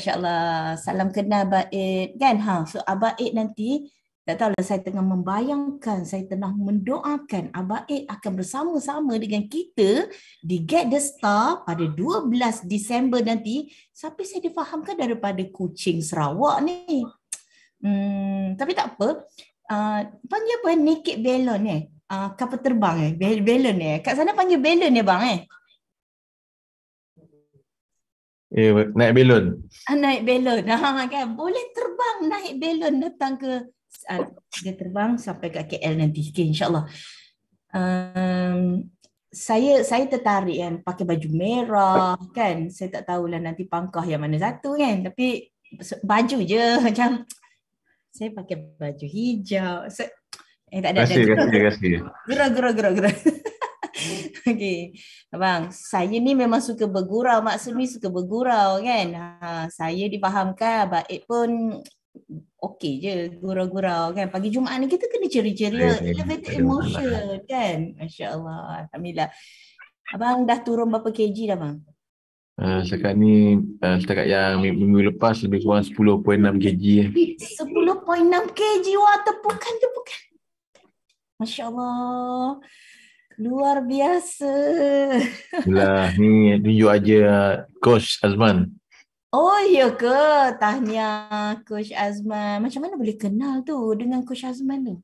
insyaAllah. Salam kenal Abah Ed. Kan? Ha, so Abah Ed nanti tak tahu lah saya tengah membayangkan, saya tengah mendoakan Abah Ed akan bersama-sama dengan kita di Get the Star pada 12 Disember nanti. Sampai saya difahamkan daripada Kuching Sarawak ni. Hmm, tapi tak apa. Uh, panggil apa? Naked balloon eh? Uh, kapal terbang eh? Balloon eh? Kat sana panggil balloon eh bang eh? Eh, naik belon. Ah, naik belon. Ha, kan? Boleh terbang naik belon datang ke uh, dia terbang sampai ke KL nanti okay, insyaallah. Um, saya saya tertarik kan pakai baju merah kan? Saya tak tahulah nanti pangkah yang mana satu kan? Tapi baju je macam saya pakai baju hijau. So, eh tak ada kasih, ada. kasih kasih. Gerah gerah gerah gerah Okey. Abang, saya ni memang suka bergurau. Maksud ni suka bergurau kan. Ha, saya difahamkan Abang Ed pun okey je gurau-gurau kan? Pagi Jumaat ni kita kena ceria-ceria elevated emotion kan? masya-Allah alhamdulillah. Abang dah turun berapa kg dah bang? Uh, setakat ni uh, setakat yang minggu lepas lebih kurang 10.6 kg. 10.6 kg? Wah tepukan tepukan Masya Allah luar biasa lah ni tunjuk aja coach Azman Oh ya ke? Tahniah Coach Azman. Macam mana boleh kenal tu dengan Coach Azman tu?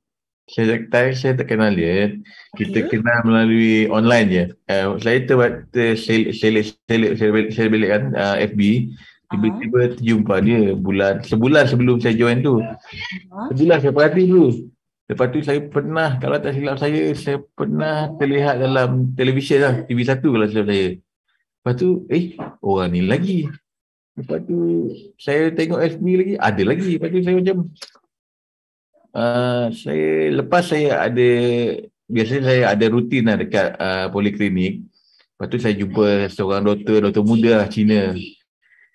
Saya tak saya tak kenal dia. Kita okay. kenal melalui online je. Uh, saya tu buat selit selit selit saya balik kan uh, FB. Tiba-tiba uh-huh. terjumpa dia bulan sebulan sebelum saya join tu. Uh-huh. Sebulan saya perhati dulu. Lepas tu saya pernah kalau tak silap saya saya pernah terlihat dalam televisyen lah TV1 kalau silap saya. Lepas tu eh orang ni lagi. Lepas tu saya tengok FB lagi, ada lagi. Lepas tu saya macam uh, saya lepas saya ada biasanya saya ada rutin lah dekat uh, poliklinik. Lepas tu saya jumpa seorang doktor, doktor muda lah Cina,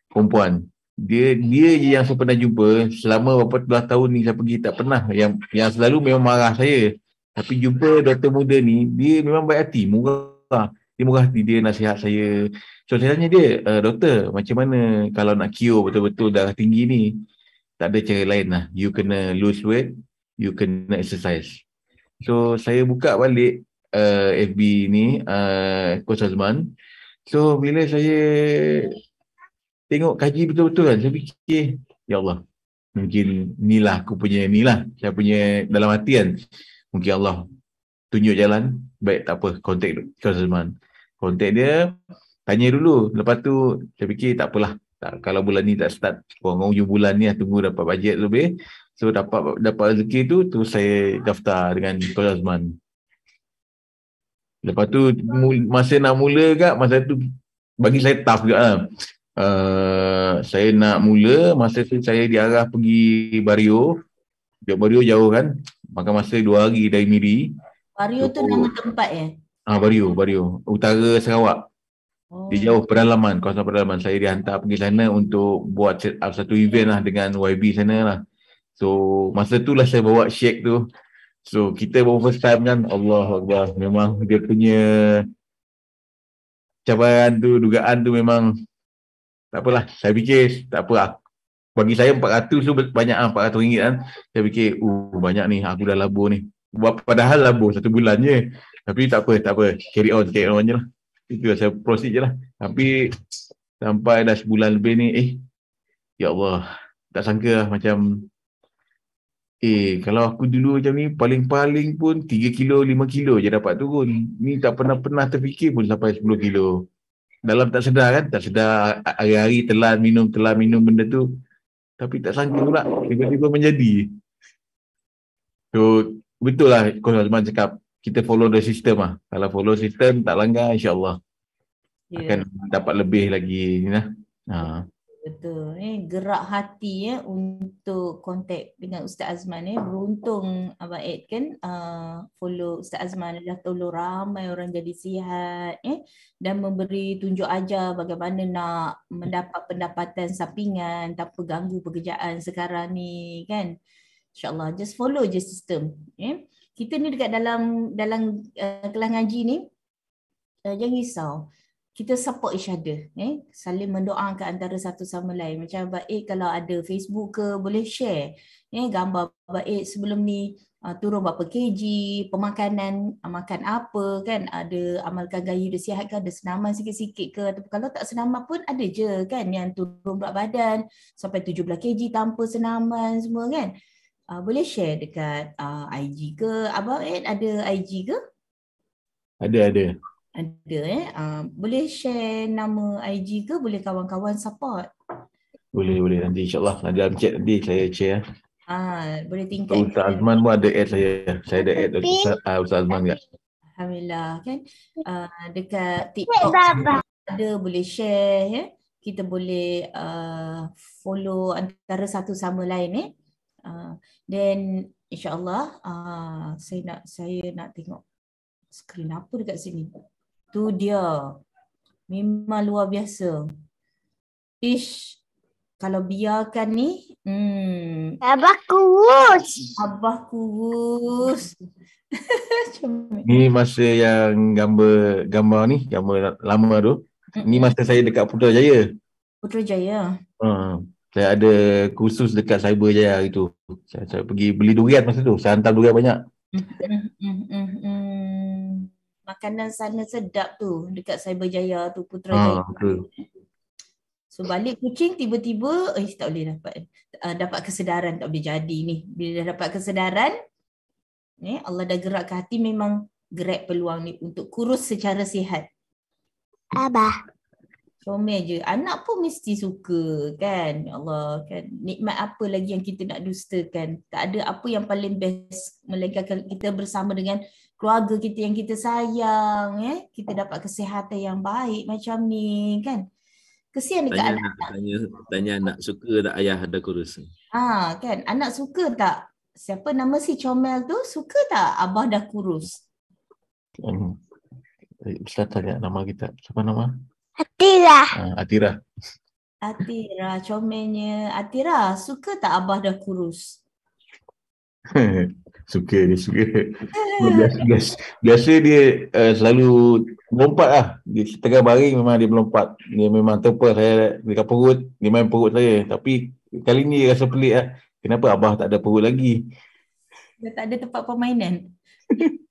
perempuan. Dia dia je yang saya pernah jumpa selama beberapa belas tahun ni saya pergi tak pernah yang yang selalu memang marah saya. Tapi jumpa doktor muda ni, dia memang baik hati, murah. Dia murah hati, dia nasihat saya, So saya tanya dia, e, doktor macam mana kalau nak cure betul-betul darah tinggi ni? Tak ada cara lain lah. You kena lose weight, you kena exercise. So saya buka balik uh, eh, FB ni, uh, Coach Azman. So bila saya tengok kaji betul-betul kan, saya fikir, Ya Allah, mungkin inilah aku punya inilah. Saya punya dalam hati kan, mungkin Allah tunjuk jalan, baik tak apa, kontak Azman. Kontak dia, tanya dulu lepas tu saya fikir tak apalah tak, kalau bulan ni tak start kurang hujung bulan ni lah, tunggu dapat bajet lebih so dapat dapat rezeki tu tu saya daftar dengan Tuan Azman lepas tu masa nak mula kat masa tu bagi saya tough juga lah. Uh, saya nak mula masa tu saya diarah pergi Bario Bario jauh kan makan masa dua hari dari Miri Bario tu nama tempat ya? Ah Bario, Bario. Utara Sarawak. Dia jauh pedalaman, kawasan pedalaman. Saya dihantar pergi sana untuk buat set up satu event lah dengan YB sana lah. So, masa tu lah saya bawa shake tu. So, kita bawa first time kan, Allah Allah. Memang dia punya cabaran tu, dugaan tu memang tak apalah. Saya fikir, tak apa. Bagi saya 400 tu banyak lah, 400 ringgit kan. Saya fikir, uh, banyak ni, aku dah labur ni. Padahal labur satu bulan je. Tapi tak apa, tak apa. Carry on, carry on je lah itu lah, saya proceed je lah tapi sampai dah sebulan lebih ni eh ya Allah tak sangka lah macam eh kalau aku dulu macam ni paling-paling pun 3 kilo 5 kilo je dapat turun ni tak pernah-pernah terfikir pun sampai 10 kilo dalam tak sedar kan tak sedar hari-hari telan minum telan minum benda tu tapi tak sangka pula tiba-tiba menjadi so betul lah Coach Azman cakap kita follow the system lah. Kalau follow system tak langgar insyaAllah yeah. akan dapat lebih lagi lah. Ha. Betul. Eh, gerak hati ya untuk kontak dengan Ustaz Azman eh. Beruntung Abang Ed kan uh, follow Ustaz Azman dah tolong ramai orang jadi sihat eh dan memberi tunjuk ajar bagaimana nak mendapat pendapatan sampingan tanpa ganggu pekerjaan sekarang ni kan. InsyaAllah just follow je sistem. Eh kita ni dekat dalam dalam uh, kelas ngaji ni uh, jangan risau kita support each other eh? Saling mendoakan antara satu sama lain. Macam baik kalau ada Facebook ke boleh share eh? Gambar baik sebelum ni uh, turun berapa kg pemakanan uh, makan apa kan? Ada amalkan gaya hidup sihat ke ada senaman sikit-sikit ke? Atau kalau tak senaman pun ada je kan? Yang turun berat badan sampai 17 kg tanpa senaman semua kan? Uh, boleh share dekat uh, IG ke? Abang Ed ada IG ke? Ada ada ada eh. Uh, boleh share nama IG ke boleh kawan-kawan support? Boleh boleh nanti insyaAllah nanti dalam chat nanti saya share. Ah, boleh tingkat. Ustaz Azman pun ada add saya. Saya ada add Ustaz, uh, Ustaz Azman juga. Alhamdulillah kan. Uh, dekat TikTok ada boleh share ya. Kita boleh uh, follow antara satu sama lain eh. Uh, then insyaAllah uh, saya nak saya nak tengok skrin apa dekat sini. Tu dia. Memang luar biasa. Ish. Kalau biarkan ni. Hmm. Abah kurus. Abah kurus. ni masa yang gambar gambar ni, gambar lama tu. Ni masa saya dekat Putrajaya. Putrajaya. Hmm. Saya ada kursus dekat Cyberjaya itu. Saya, saya pergi beli durian masa tu. Saya hantar durian banyak. Makanan sana sedap tu dekat Cyberjaya tu Putrajaya. Ha, So balik kucing tiba-tiba eh tak boleh dapat uh, dapat kesedaran tak boleh jadi ni. Bila dah dapat kesedaran eh Allah dah gerak ke hati memang grab peluang ni untuk kurus secara sihat. Abah. Comel je. Anak pun mesti suka kan. Ya Allah kan. Nikmat apa lagi yang kita nak dustakan. Tak ada apa yang paling best. Melainkan kita bersama dengan keluarga kita yang kita sayang. Eh? Kita dapat kesihatan yang baik macam ni kan. Kesian dekat tanya, anak. Tanya, tanya anak suka tak ayah ada kurus? Ha, kan. Anak suka tak? Siapa nama si Comel tu? Suka tak Abah dah kurus? Hmm. Ustaz tanya nama kita. Siapa nama? Atira. Uh, Atira. Atira, comelnya. Atira, suka tak Abah dah kurus? suka dia, suka. biasa, biasa, biasa dia uh, selalu melompat lah. Dia tengah baring memang dia melompat. Dia memang terpa saya dekat perut. Dia main perut saya. Tapi kali ni rasa pelik lah. Kenapa Abah tak ada perut lagi? Dia tak ada tempat permainan.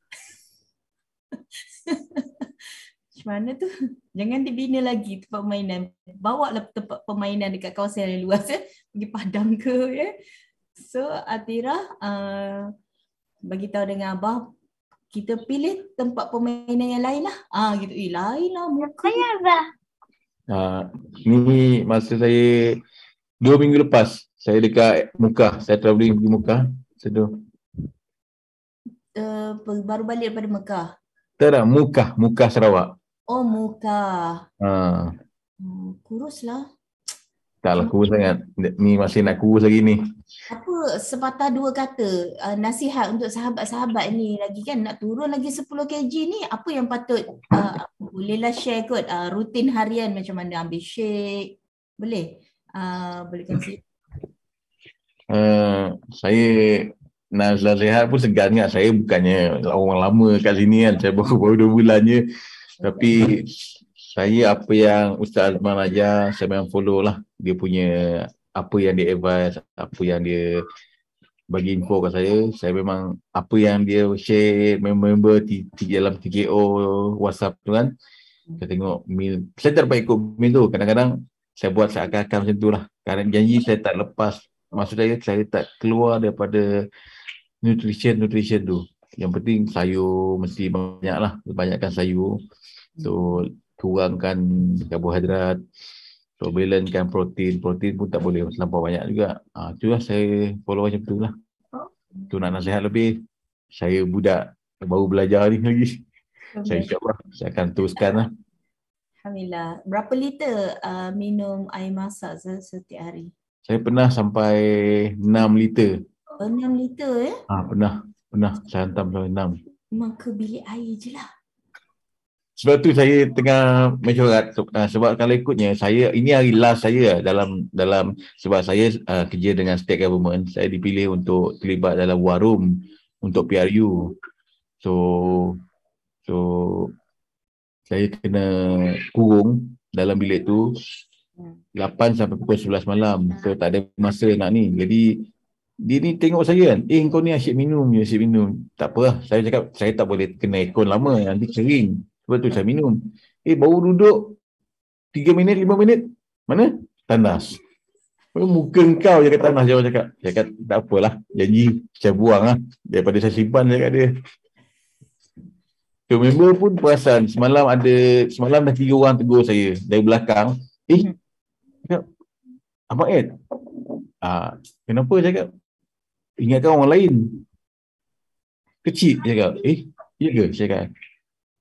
Macam mana tu? Jangan dibina lagi tempat permainan. Bawa lah tempat permainan dekat kawasan yang luas. Eh. Pergi padang ke. Ya. So Atira, uh, bagi tahu dengan Abah, kita pilih tempat permainan yang lain lah. Ah gitu. Eh, lain lah muka. Ayah Abah. Uh, ni masa saya dua minggu lepas saya dekat Mekah. Saya travelling pergi Mekah. Sedih. Uh, baru balik daripada Mekah. Tak ada, Mekah. Mekah Sarawak. Oh muka. Ha. Hmm, kurus lah. Taklah kurus sangat. Ni masih nak kurus lagi ni. Apa sepatah dua kata uh, nasihat untuk sahabat-sahabat ni lagi kan? Nak turun lagi 10 kg ni apa yang patut uh, bolehlah share kot uh, rutin harian macam mana? Ambil shake boleh? Uh, boleh kasih uh, saya nak sihat pun segan kan? Saya bukannya orang lama kat sini kan? Saya baru baru 2 bulan je. Tapi saya apa yang Ustaz Azman ajar, saya memang follow lah. Dia punya apa yang dia advise, apa yang dia bagi info kat saya. Saya memang apa yang dia share member-member di, di dalam TKO WhatsApp tu kan. Saya tengok mil. Saya tak dapat ikut mil tu. Kadang-kadang saya buat seakan-akan macam tu lah. Kadang janji saya tak lepas. Maksud saya, saya tak keluar daripada nutrition-nutrition tu. Yang penting sayur mesti banyak lah. Banyakkan sayur. So kurangkan karbohidrat So balancekan protein Protein pun tak boleh terlampau banyak juga. Ha, Itu lah saya follow macam tu lah. Tu nak nasihat lebih. Saya budak baru belajar ni lagi. Okay. Saya insyaAllah saya akan teruskan lah. Alhamdulillah. Berapa liter uh, minum air masak setiap hari? Saya pernah sampai 6 liter. Oh, 6 liter eh? Ha, pernah. Pernah. Saya hantar sampai 6 Memang ke bilik air je lah sebab tu saya tengah mesyuarat uh, sebab kalau ikutnya saya ini hari last saya dalam dalam sebab saya uh, kerja dengan state government saya dipilih untuk terlibat dalam warum untuk PRU so so saya kena kurung dalam bilik tu Hmm. 8 sampai pukul 11 malam. So tak ada masa nak ni. Jadi dia ni tengok saya kan, eh kau ni asyik minum je, asyik minum. Tak apa lah, saya cakap saya tak boleh kena aircon lama, nanti kering. Sebab tu saya minum. Eh baru duduk 3 minit, 5 minit, mana? Tandas. Muka kau tandas dia orang cakap. Saya cakap tak apalah, janji saya buang lah. Daripada saya simpan saya kat dia. So member pun perasan semalam ada, semalam dah tiga orang tegur saya dari belakang. Eh, cakap, Abang Ed, ah, kenapa cakap? Ingatkan orang lain. Kecil, cakap. Eh, iya ke? Saya cakap.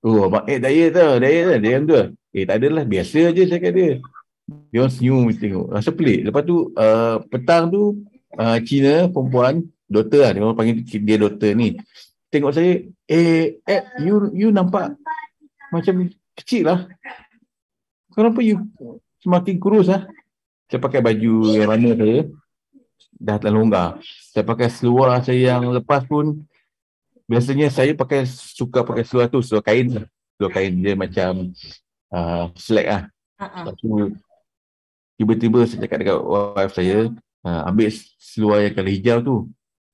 Oh, Abang Ed daya tu, daya tu, dia tu. Eh, tak adalah, biasa je saya cakap dia. Dia orang senyum tengok. Rasa pelik. Lepas tu, uh, petang tu, uh, Cina, perempuan, doktor lah. Dia orang panggil dia doktor ni. Tengok saya, eh, Ed, you, you nampak macam kecil lah. Kenapa you semakin kurus lah? Saya pakai baju yang mana saya, dah terlalu longgar. Saya pakai seluar saya yang lepas pun, biasanya saya pakai, suka pakai seluar tu, seluar kain. lah. Seluar kain dia macam uh, slack lah. Lepas tu, tiba-tiba saya cakap dekat wife saya, uh, ambil seluar yang colour hijau tu.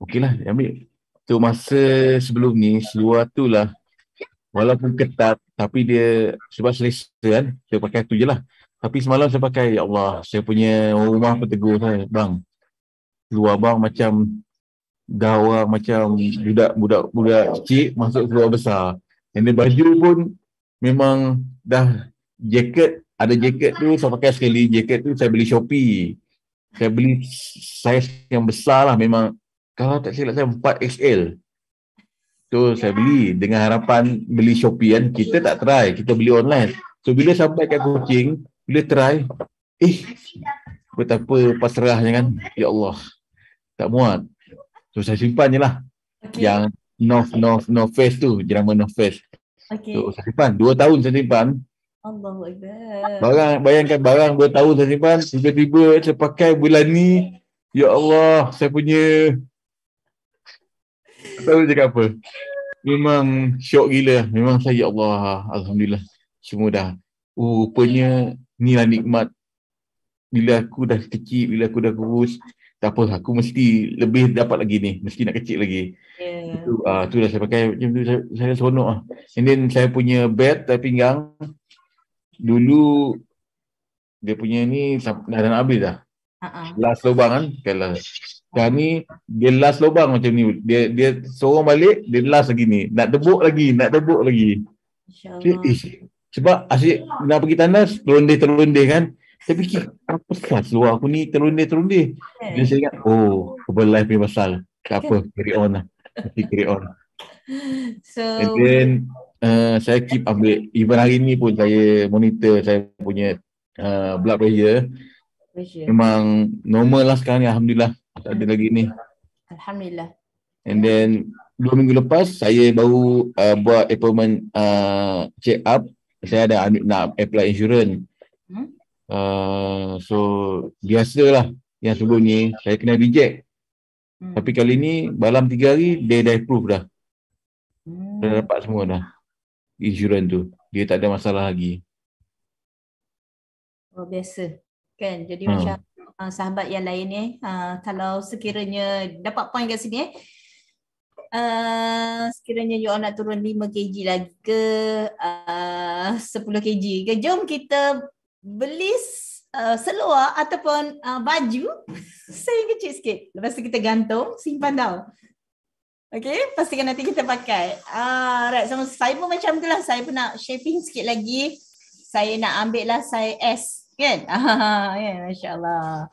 Okey lah, dia ambil. Tu masa sebelum ni, seluar tu lah, walaupun ketat, tapi dia, sebab selesa kan, saya pakai tu je lah. Tapi semalam saya pakai, ya Allah, saya punya rumah pun tegur saya, bang, seluar bang macam, dah orang macam budak-budak budak kecil masuk seluar besar. And then baju pun memang dah jaket ada jaket tu saya pakai sekali jaket tu saya beli Shopee. Saya beli saiz yang besar lah memang. Kalau tak silap saya 4XL tu saya beli dengan harapan beli Shopee kan. Kita tak try kita beli online. So bila sampai kat Kuching bila try eh betapa pasrahnya kan? Ya Allah tak muat so saya simpan je lah Okey. yang North North North Face tu jenama North Face Okey. so saya simpan 2 tahun saya simpan Allahu Akbar. Barang, bayangkan barang 2 tahun saya simpan, tiba-tiba saya pakai bulan ni, ya Allah, saya punya, tahu cakap apa. Memang syok gila, memang saya, ya Allah, Alhamdulillah, semua dah. Oh, rupanya ni lah nikmat. Bila aku dah kecil, bila aku dah kurus, tak apa, aku mesti lebih dapat lagi ni, mesti nak kecil lagi. Ya. Tu, ah, tu dah saya pakai macam tu saya, saya seronok ah. And then saya punya belt tai pinggang dulu dia punya ni dah dah nak habis dah. Ha-ha. Last lubang kan. Kalau sekarang ni dia last lubang macam ni. Dia dia sorong balik, dia last lagi ni. Nak tebuk lagi, nak tebuk lagi. Eh, InsyaAllah. eh, sebab asyik nak pergi tandas, terlondeh-terlondeh kan. Saya fikir, apa sah seluar aku ni terlondeh-terlondeh. Dan saya ingat, oh, Herbalife punya pasal. Tak apa, carry on lah. Mesti carry on. So, And then uh, saya keep ambil even hari ni pun saya monitor saya punya uh, blood pressure pressure. memang normal lah sekarang ni alhamdulillah tak ada lagi ni Alhamdulillah. and then dua minggu lepas saya baru uh, buat appointment uh, check up saya ada nak apply insurance. Uh, so biasalah yang sebelum ni saya kena reject Hmm. tapi kali ni dalam tiga hari dia dah approve dah Hmm. dah dapat semua dah insurance tu dia tak ada masalah lagi Luar biasa. Kan? Jadi Hmm. macam uh, sahabat yang lain ni, uh, kalau sekiranya dapat point kat sini eh, uh, sekiranya you all nak turun 5 kg lagi ke uh, 10 kg ke, jom kita beli uh, seluar ataupun uh, baju saya kecil sikit. Lepas tu kita gantung, simpan tau. Okay, pastikan nanti kita pakai. Ah, right. Sama saya pun macam tu lah. Saya pun nak shaping sikit lagi. Saya nak ambil lah saya S. Kan? Ah, ya, Masya Allah.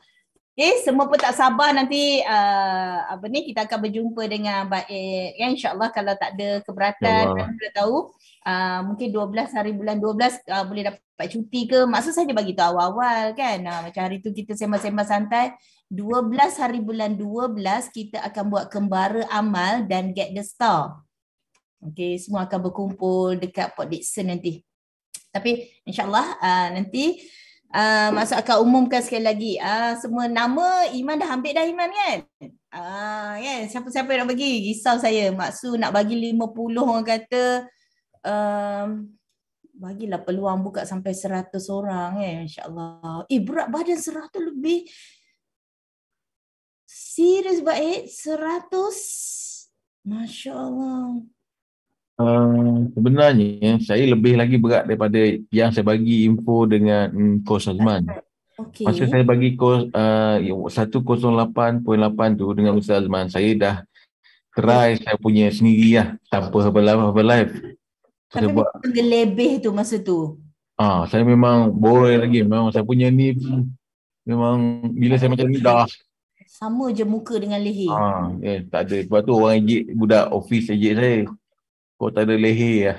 Okay, semua pun tak sabar nanti uh, apa ni kita akan berjumpa dengan Ed. Ya, InsyaAllah kalau tak ada keberatan, kita tahu uh, mungkin 12 hari bulan 12 uh, boleh dapat cuti ke. Maksud saya bagi tahu awal-awal kan. Uh, macam hari tu kita sembang-sembang santai. 12 hari bulan 12 kita akan buat kembara amal dan get the star. Okay, semua akan berkumpul dekat Port Dickson nanti. Tapi insyaAllah uh, nanti uh, Maksud akan umumkan sekali lagi uh, Semua nama Iman dah ambil dah Iman kan? Uh, kan? Siapa-siapa yang nak bagi? Risau saya Maksud nak bagi 50 orang kata um, bagilah peluang buka sampai 100 orang eh insya-Allah. Eh berat badan 100 lebih. Serius baik 100. Masya-Allah. Uh, sebenarnya saya lebih lagi berat daripada yang saya bagi info dengan um, Kos Azman. Okey. Masa saya bagi kos uh, 108.8 tu dengan Ustaz Azman, saya dah try saya punya sendiri lah tanpa Herbalife, Herbalife. Saya buat, memang gelebih tu masa tu. ah, saya memang boring lagi. Memang saya punya ni memang bila saya macam ni dah Sama je muka dengan leher. ah, eh, tak ada. Sebab tu orang ejek, budak office ejek saya. Kau tak ada leher lah.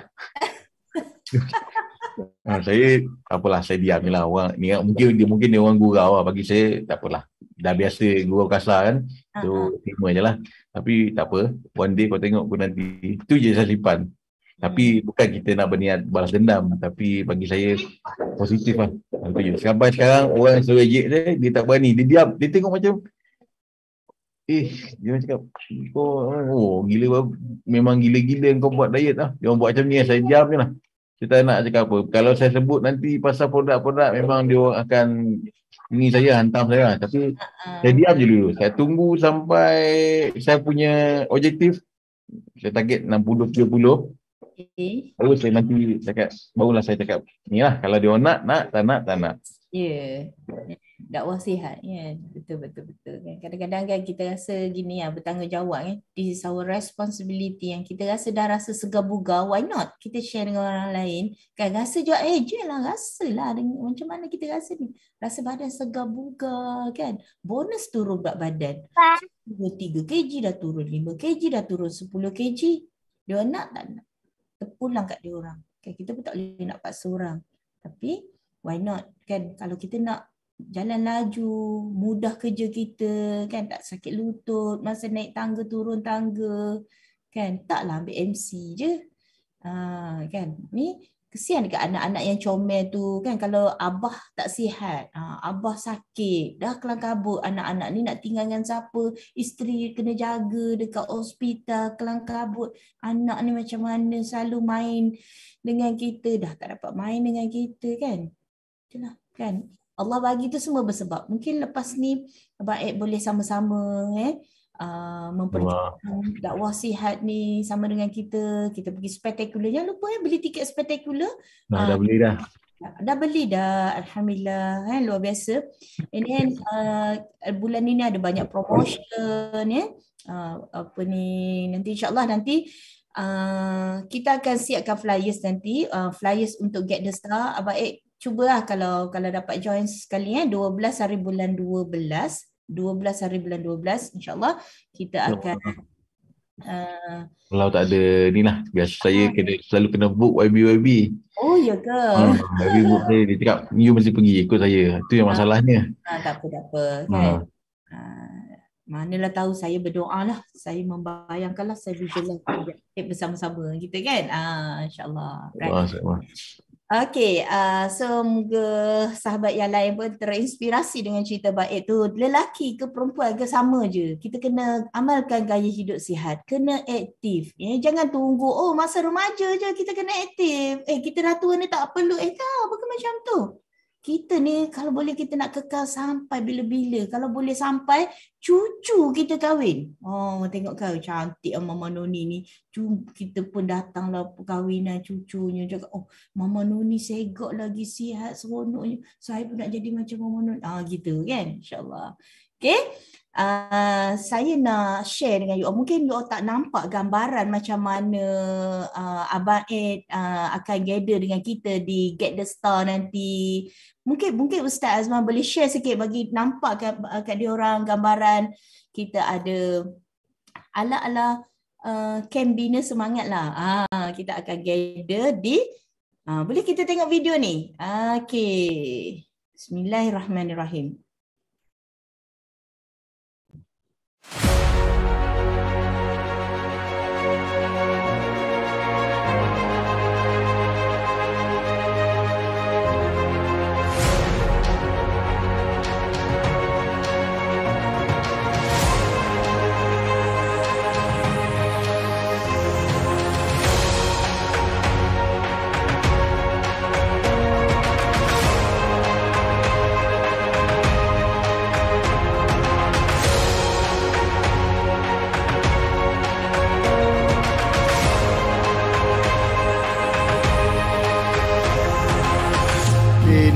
ah, saya apalah saya diam je lah orang ni mungkin dia mungkin dia orang gurau lah bagi saya tak apalah dah biasa gurau kasar kan ah. So terima je lah. Tapi tak apa. One day kau tengok pun nanti. Itu je saya simpan. Tapi bukan kita nak berniat balas dendam. Tapi bagi saya positif lah. Sampai sekarang orang suruh ejek dia, dia tak berani. Dia diam. Dia tengok macam Eh, dia macam cakap, kau oh, gila memang gila-gila kau buat diet lah. Dia orang buat macam ni, saya diam je lah. Saya tak nak cakap apa. Kalau saya sebut nanti pasal produk-produk, memang dia orang akan ini saya hantam saya. lah. Tapi saya diam je dulu. Saya tunggu sampai saya punya objektif. Saya target 60-30. Okey. Baru saya nanti cakap, barulah saya cakap, ni lah kalau dia nak, nak, tak nak, tak nak. Ya. Dakwah sihat ya. Betul betul betul kan. Kadang-kadang kan kita rasa gini ya bertanggungjawab kan. This is our responsibility yang kita rasa dah rasa segar-bugar. Why not? Kita share dengan orang lain. Kan rasa juga eh je lah rasa lah dengan, macam mana kita rasa ni. Rasa badan segar-bugar kan. Bonus turun berat badan. 3 kg dah turun, 5 kg dah turun, 10 kg. Dia nak tak nak? Terpulang kat dia orang. Kan kita pun tak boleh nak paksa orang. Tapi why not kan kalau kita nak jalan laju mudah kerja kita kan tak sakit lutut masa naik tangga turun tangga kan taklah ambil MC je ha, kan ni kesian dekat anak-anak yang comel tu. Kan kalau abah tak sihat ha, abah sakit dah kelang kabut anak-anak ni nak tinggal dengan siapa? Isteri kena jaga dekat hospital kelang kabut. Anak ni macam mana selalu main dengan kita? Dah tak dapat main dengan kita kan? Itulah kan? Allah bagi tu semua bersebab. Mungkin lepas ni baik boleh sama-sama eh uh, memperjuangkan dakwah sihat ni sama dengan kita kita pergi spektakular jangan lupa eh beli tiket spektakular Nah, Ah. dah beli dah. dah beli dah alhamdulillah eh luar biasa. And then uh, bulan ini ada banyak promotion ya. Uh, apa ni nanti insyaallah nanti uh, kita akan siapkan flyers nanti uh, flyers untuk get the star. Abang cubalah kalau kalau dapat join sekali eh 12 hari bulan 12 12 hari bulan 12 insyaallah kita akan uh, Kalau tak ada ni lah. Biasa saya kena, selalu kena book YB-YB. oh ya ke Ha, YB book saya, dia cakap, you mesti pergi ikut saya. Itu yang masalahnya. Ah, tak apa tak apa kan. Ah, manalah tahu saya berdoa lah. Saya membayangkan lah saya visualize bersama-sama kita kan. Ah, InsyaAllah. Kan? Doa Okay, uh, so moga sahabat yang lain pun terinspirasi dengan cerita baik tu. Lelaki ke perempuan ke sama je. Kita kena amalkan gaya hidup sihat. Kena aktif. Ya? Jangan tunggu, oh masa remaja je kita kena aktif. Eh kita dah tua ni tak perlu. Eh tak, bukan macam tu. Kita ni kalau boleh kita nak kekal sampai bila-bila. Kalau boleh sampai cucu kita kahwin. Oh tengok kau cantik Mama Noni ni. Cu- Kita pun datanglah perkahwinan cucunya. Cakap, oh Mama Noni segak lagi sihat seronoknya. Saya pun nak jadi macam Mama Noni. Ah gitu kan insyaAllah. Okay. Uh, saya nak share dengan you all. Mungkin you all tak nampak gambaran macam mana uh, Abang Ed uh, akan gather dengan kita di Get the Star nanti. Mungkin mungkin Ustaz Azman boleh share sikit bagi nampak kat, dia orang gambaran kita ada ala-ala uh, camp bina semangat lah. Ah, kita akan gather di Ah, boleh kita tengok video ni? Okey. Bismillahirrahmanirrahim.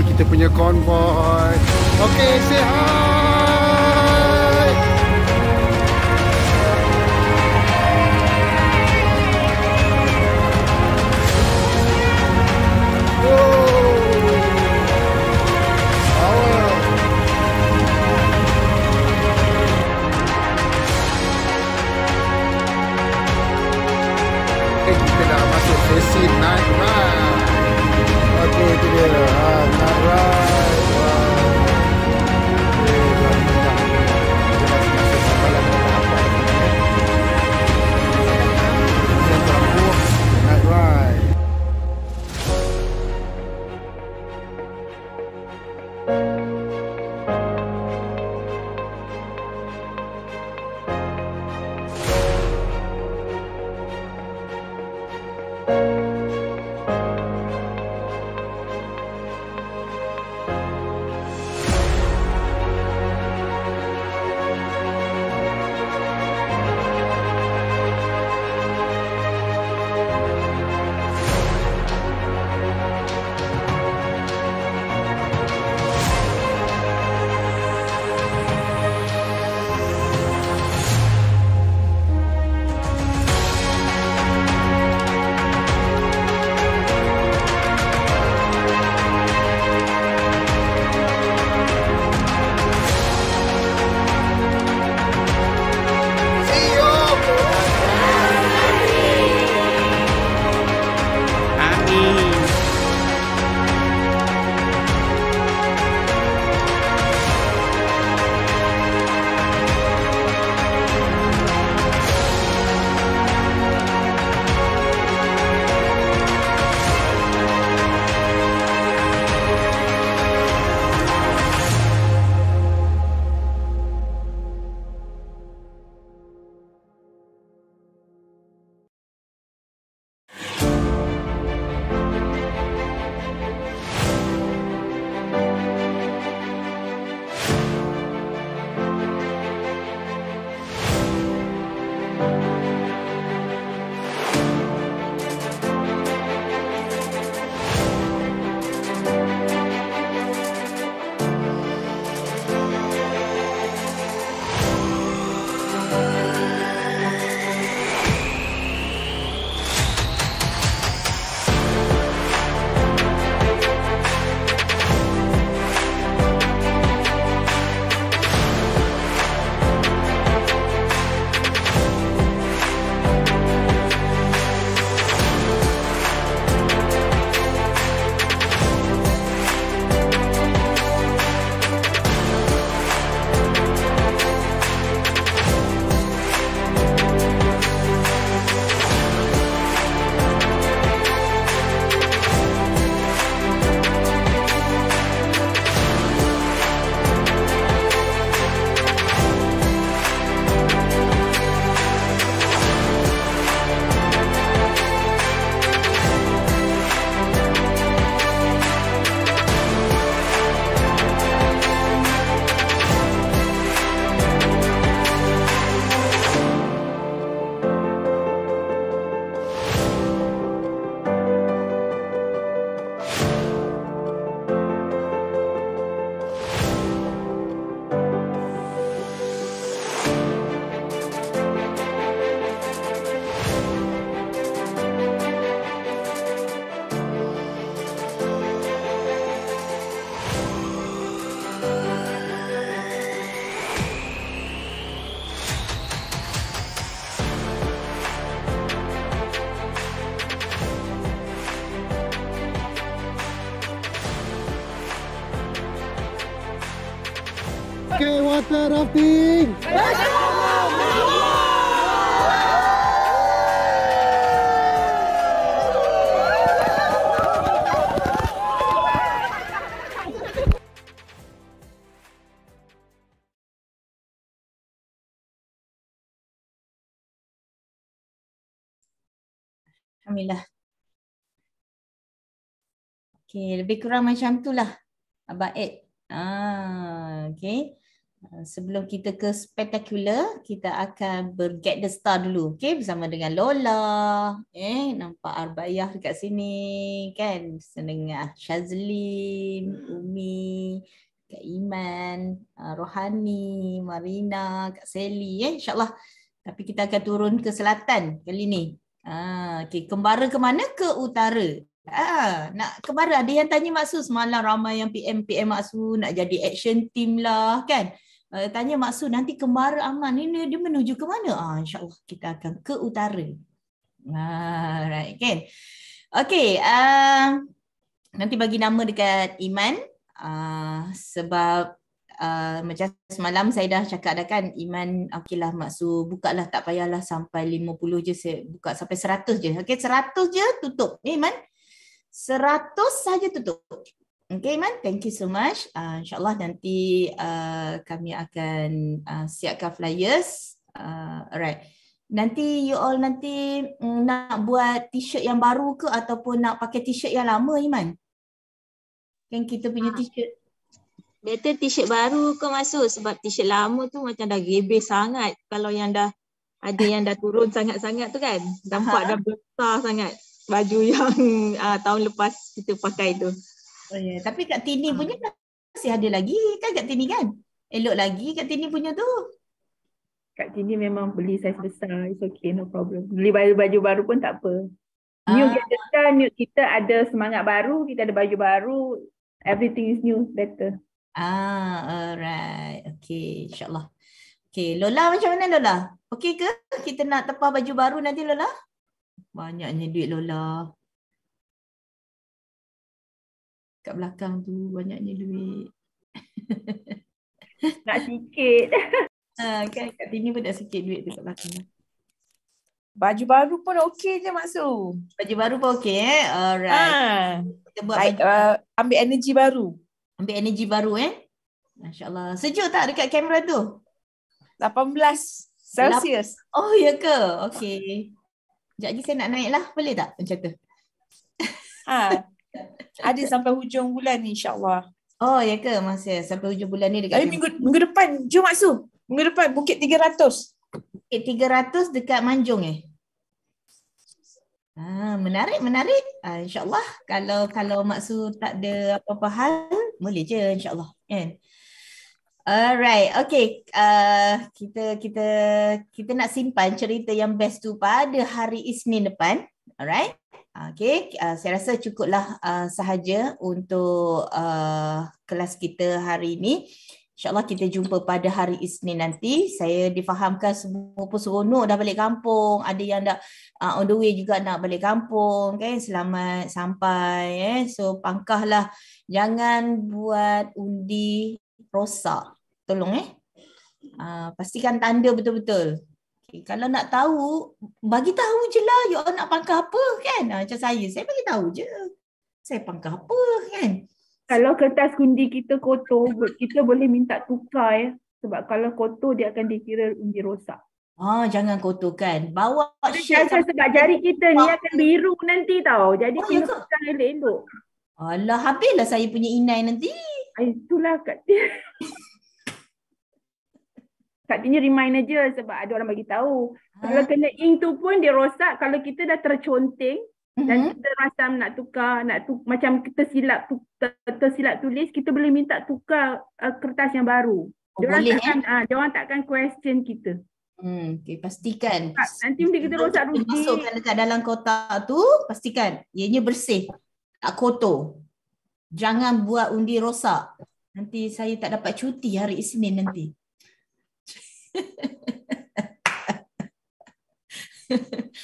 kita punya convoy. Okay, sehat. Yeah, I'm not right. Alhamdulillah. Okay, lebih kurang macam itulah Abang Ed. Ah, okay. Ah, sebelum kita ke spectacular, kita akan berget the star dulu. Okay, bersama dengan Lola. Eh, nampak Arbayah dekat sini. Kan, sedengar Shazlin, Umi, Kak Iman, ah, Rohani, Marina, Kak Sally. Eh, InsyaAllah. Tapi kita akan turun ke selatan kali ni. Ah, okay. Kembara ke mana? Ke utara. Ah, nak kembara. Ada yang tanya Maksu semalam ramai yang PM PM Maksu nak jadi action team lah kan. Uh, tanya Maksu nanti kembara Aman ni dia, menuju ke mana? Ah, InsyaAllah kita akan ke utara. Ah, right kan. Okay. Uh, nanti bagi nama dekat Iman. Uh, sebab uh, macam semalam saya dah cakap dah kan Iman okeylah Maksu buka lah tak payahlah sampai 50 je saya buka sampai 100 je. Okey 100 je tutup. Ni Iman. 100 saja tutup. Okay Iman, thank you so much. Uh, InsyaAllah nanti uh, kami akan uh, siapkan flyers. Uh, alright. Nanti you all nanti mm, nak buat t-shirt yang baru ke ataupun nak pakai t-shirt yang lama Iman? Kan kita punya t-shirt. Better t-shirt baru ke masuk sebab t-shirt lama tu macam dah gebeh sangat kalau yang dah ada yang dah turun sangat-sangat tu kan. Nampak dah besar sangat baju yang uh, tahun lepas kita pakai tu. Oh, yeah. Tapi Kak Tini punya masih ada lagi kan Kak Tini kan? Elok lagi Kak Tini punya tu. Kat sini memang beli saiz besar. It's okay, no problem. Beli baju-baju baru pun tak apa. New Ah. get the star, new, kita ada semangat baru, kita ada baju baru. Everything is new, better. Ah, alright. Okay, insyaAllah. Okay, Lola macam mana Lola? Okay ke? Kita nak tepah baju baru nanti Lola? Banyaknya duit Lola. Kat belakang tu banyaknya duit. Nak sikit. Ah, kan kat sini pun dah sikit duit tu kat belakang. Baju baru pun okey je Maksu. Baju baru pun okay eh? Alright. Ah, Kita buat baik, uh, ambil energi baru. Ambil energi baru eh. Masya Allah. Sejuk tak dekat kamera tu? 18 Celsius. Oh ya ke? Okay. Sekejap lagi saya nak naik lah. Boleh tak macam tu? Ha. Ada sampai hujung bulan ni insyaAllah. Oh ya ke? Masih sampai hujung bulan ni dekat Tapi minggu, minggu depan, jom Maksu. Minggu depan Bukit 300. Bukit 300 dekat Manjung eh? Ah, menarik, menarik. Ah, InsyaAllah kalau kalau Maksu tak ada apa-apa hal, boleh je insyaAllah. Kan? Alright, okay. Uh, kita kita kita nak simpan cerita yang best tu pada hari Isnin depan. Alright. Okay, uh, saya rasa cukuplah uh, sahaja untuk uh, kelas kita hari ini. InsyaAllah kita jumpa pada hari Isnin nanti. Saya difahamkan semua pun seronok dah balik kampung. Ada yang dah uh, on the way juga nak balik kampung. Kan? Selamat sampai. Eh. So pangkahlah. Jangan buat undi rosak. Tolong eh. Uh, pastikan tanda betul-betul. Okay. Kalau nak tahu, bagi tahu je lah you all nak pangkah apa kan. Uh, macam saya, saya bagi tahu je. Saya pangkah apa kan. Kalau kertas kundi kita kotor, kita boleh minta tukar ya. Sebab kalau kotor dia akan dikira undi rosak. Ah, jangan kotorkan. Bawa Ada sheet cara sebab jari kita ni akan biru nanti tau. Jadi Oh, kena ya ke? tukar elok-elok. Alah, habislah saya punya inai nanti. Ah, Itulah Kak Tia. Kak Tia remind aja sebab ada orang bagi tahu. Kalau kena ink tu pun dia rosak kalau kita dah terconteng dan Mhm. kita rasa nak tukar, nak tu, macam kita silap tu, ter, tersilap tulis, kita boleh minta tukar uh, kertas yang baru. Oh, Diorang boleh takkan, ah, diorang takkan question kita. Hmm, okay, pastikan. Tak, nanti mesti kita rosak rugi. Masukkan dekat dalam kotak tu, pastikan ianya bersih. Tak kotor. Jangan buat undi rosak. Nanti saya tak dapat cuti hari Isnin nanti.